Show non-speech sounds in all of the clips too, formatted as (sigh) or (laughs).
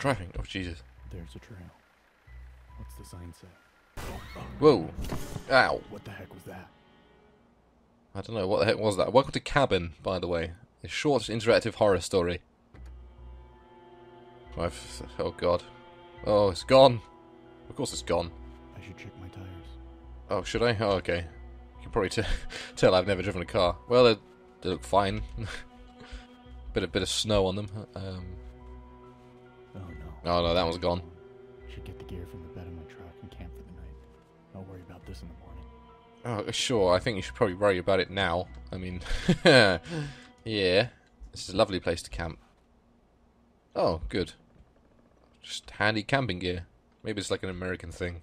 driving. Oh, Jesus. There's a trail. What's the sign say? Whoa. Ow. What the heck was that? I don't know. What the heck was that? Welcome to Cabin, by the way. A short interactive horror story. I've... Oh, God. Oh, it's gone. Of course it's gone. I should check my tires. Oh, should I? Oh, okay. You can probably t (laughs) tell I've never driven a car. Well, they, they look fine. (laughs) bit of bit of snow on them. Um, Oh no. oh no, that one's gone. Should get the gear from the bed of my truck and camp for the night. I'll worry about this in the morning. Oh, sure. I think you should probably worry about it now. I mean, (laughs) yeah, this is a lovely place to camp. Oh, good. Just handy camping gear. Maybe it's like an American thing.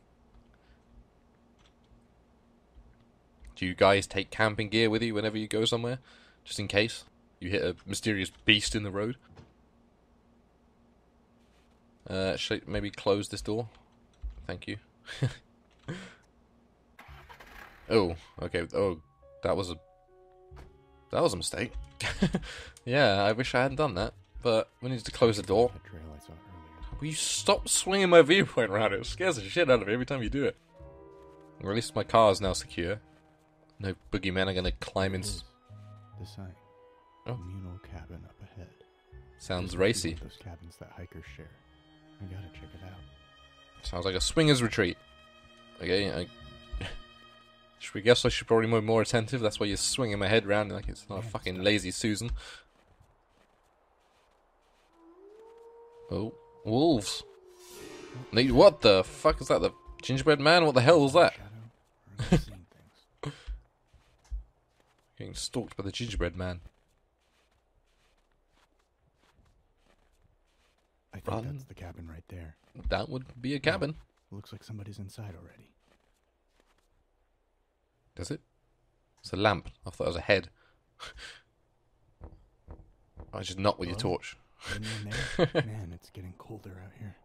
Do you guys take camping gear with you whenever you go somewhere, just in case you hit a mysterious beast in the road? Uh, should I maybe close this door? Thank you. (laughs) Oh, okay. Oh, that was a that was a mistake. (laughs) yeah, I wish I hadn't done that. But we need to close the door. The trail I saw earlier. Will you stop swinging my viewpoint around? It scares the shit out of me every time you do it. Or at least my car is now secure. No boogeymen are going to climb in. The sign. Oh. Communal cabin up ahead. Sounds This must be racy. Those cabins that hikers share. I gotta check it out. Sounds like a swingers retreat. Okay, I. (laughs) Should we guess I should probably be more attentive? That's why you're swinging my head around like it's not a fucking lazy Susan. Oh, wolves. Nate, what the fuck is that? The gingerbread man? What the hell was that? Shadow? Or am I seeing things? (laughs) Getting stalked by the gingerbread man. I think Run. that's the cabin right there. That would be a cabin. Looks like somebody's inside already. Does it? It's a lamp. I thought it was a head. (laughs) I just knock with your torch. (laughs) Man, it's getting colder out here.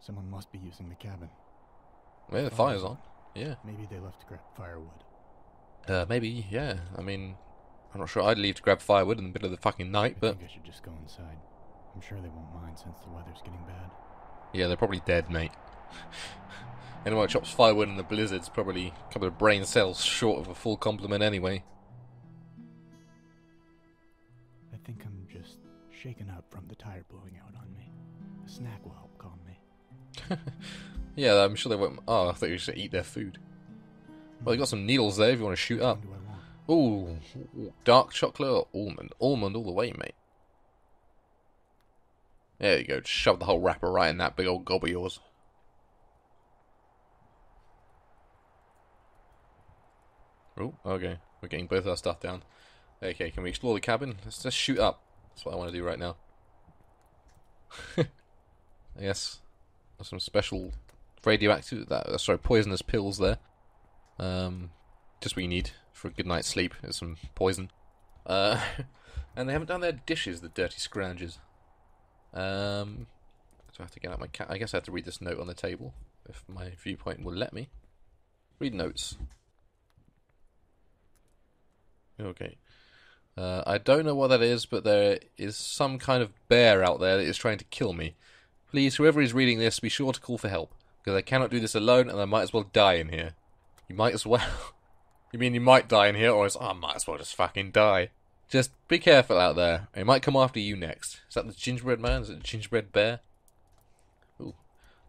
Someone must be using the cabin. Yeah, the fire's on. Yeah. Maybe they left to grab firewood. Uh, maybe, yeah. I mean, I'm not sure I'd leave to grab firewood in the middle of the fucking night, I but think I should just go inside. I'm sure they won't mind since the weather's getting bad. yeah, they're probably dead, mate. (laughs) Anyone who chops firewood in the blizzard's probably a couple of brain cells short of a full complement anyway. I think I'm just shaken up from the tire blowing out on me. A snack will help calm me. (laughs) Yeah, I'm sure they won't. Oh, I thought you should eat their food. Well, you got some needles there if you want to shoot up. one do I want? Ooh, dark chocolate or almond? Almond all the way, mate. There you go. Just shove the whole wrapper right in that big old gob of yours. Oh, okay. We're getting both our stuff down. Okay, can we explore the cabin? Let's just shoot up. That's what I want to do right now. (laughs) yes. Some special radioactive, that, uh, sorry, poisonous pills there. Um, just what you need for a good night's sleep is some poison. Uh, (laughs) and they haven't done their dishes, the dirty scroungers. Um, so I have to get out my cat. I guess I have to read this note on the table, if my viewpoint will let me. Read notes. Okay. Uh, I don't know what that is, but there is some kind of bear out there that is trying to kill me. Please, whoever is reading this, be sure to call for help, because I cannot do this alone, and I might as well die in here. You might as well. (laughs) you mean you might die in here, or I might as well just fucking die. Just be careful out there. It might come after you next. Is that the gingerbread man? Is it the gingerbread bear? Ooh.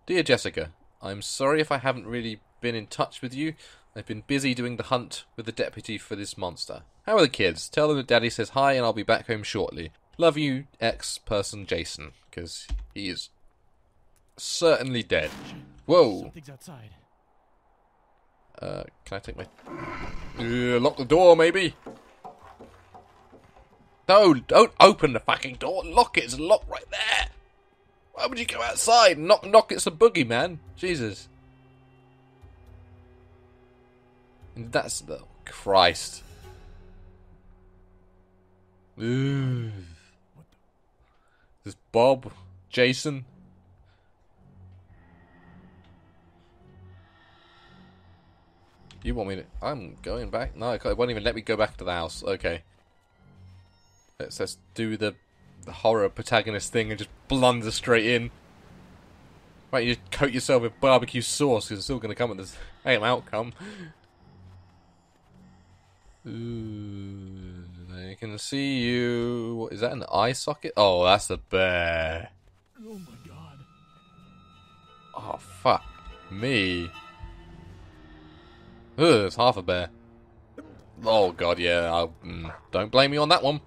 Dear Jessica, I'm sorry if I haven't really been in touch with you. I've been busy doing the hunt with the deputy for this monster. How are the kids? Tell them that Daddy says hi and I'll be back home shortly. Love you, ex person Jason, because he is certainly dead. Whoa! Something's outside. Uh, can I take my. Uh, lock the door, maybe? No, don't open the fucking door. Lock it. It's locked right there. Why would you go outside? Knock, knock. It's a boogeyman. Jesus. And that's the oh, Christ. Ooh. This Bob, Jason. You want me to? I'm going back. No, it won't even let me go back to the house. Okay. Let's let's do the horror protagonist thing and just blunder straight in. Right, you coat yourself with barbecue sauce because it's still going to come with the same outcome. Ooh, I can see you. What, is that an eye socket? Oh, that's a bear. Oh my god. Oh, fuck me. Ugh, it's half a bear. Oh god, yeah. I'll, mm, don't blame me on that one.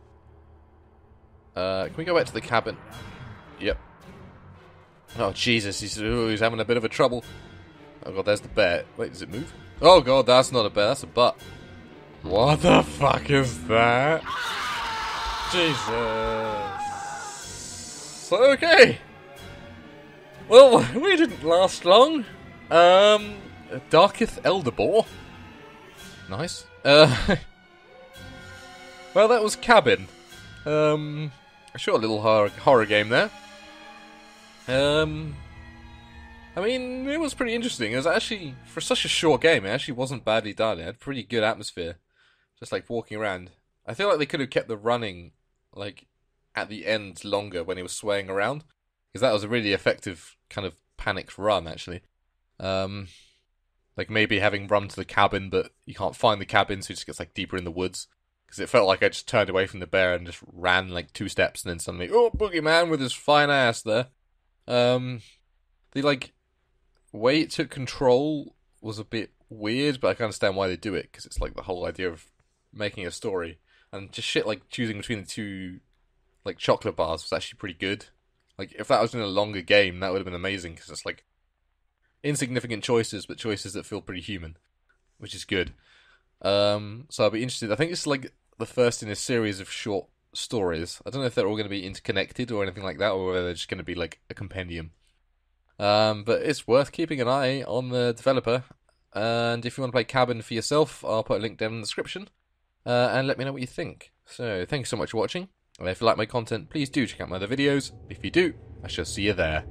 Uh, can we go back to the cabin? Yep. Oh Jesus, he's, ooh, he's having a bit of a trouble. Oh god, there's the bear. Wait, does it move? Oh god, that's not a bear, that's a butt. What the fuck is that? Jesus. Okay. Well, (laughs) we didn't last long. Um, Darketh Elderboar. Nice. Uh, (laughs) well, that was Cabin. Um, a short little horror, horror game there. Um, I mean, it was pretty interesting. It was actually, for such a short game, it actually wasn't badly done. It had pretty good atmosphere. Just like walking around. I feel like they could have kept the running, like, at the end longer when he was swaying around. Because that was a really effective kind of panicked run, actually. Um, like maybe having run to the cabin, but you can't find the cabin, so it just gets like deeper in the woods. Because it felt like I just turned away from the bear and just ran like two steps, and then suddenly, oh, boogeyman with his fine ass there. Um, the like way it took control was a bit weird, but I can understand why they do it because it's like the whole idea of making a story and just shit like choosing between the two like chocolate bars was actually pretty good. Like if that was in a longer game, that would have been amazing because it's like insignificant choices, but choices that feel pretty human, which is good. Um, so I'll be interested. I think it's like the first in a series of short stories. I don't know if they're all going to be interconnected or anything like that, or whether they're just going to be like a compendium. Um, but it's worth keeping an eye on the developer. And if you want to play Cabin for yourself, I'll put a link down in the description. Uh, and let me know what you think. So, thank you so much for watching. And if you like my content, please do check out my other videos. If you do, I shall see you there.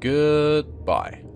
Goodbye.